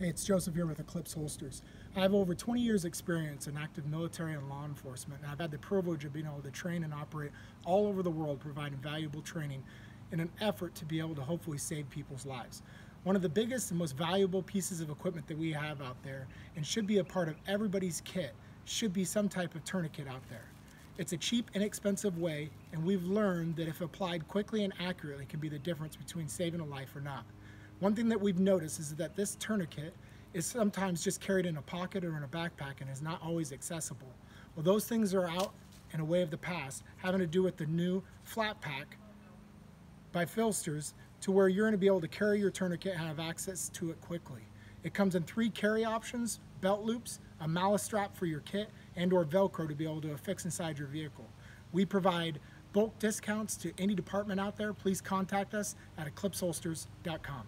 Hey, it's Joseph here with Eclipse Holsters. I have over 20 years experience in active military and law enforcement, and I've had the privilege of being able to train and operate all over the world, providing valuable training in an effort to be able to hopefully save people's lives. One of the biggest and most valuable pieces of equipment that we have out there and should be a part of everybody's kit should be some type of tourniquet out there. It's a cheap, inexpensive way, and we've learned that if applied quickly and accurately can be the difference between saving a life or not. One thing that we've noticed is that this tourniquet is sometimes just carried in a pocket or in a backpack and is not always accessible. Well, those things are out and a way of the past, having to do with the new flat pack by Filsters to where you're going to be able to carry your tourniquet and have access to it quickly. It comes in three carry options, belt loops, a MOLLE strap for your kit, and or Velcro to be able to affix inside your vehicle. We provide bulk discounts to any department out there. Please contact us at eclipseholsters.com.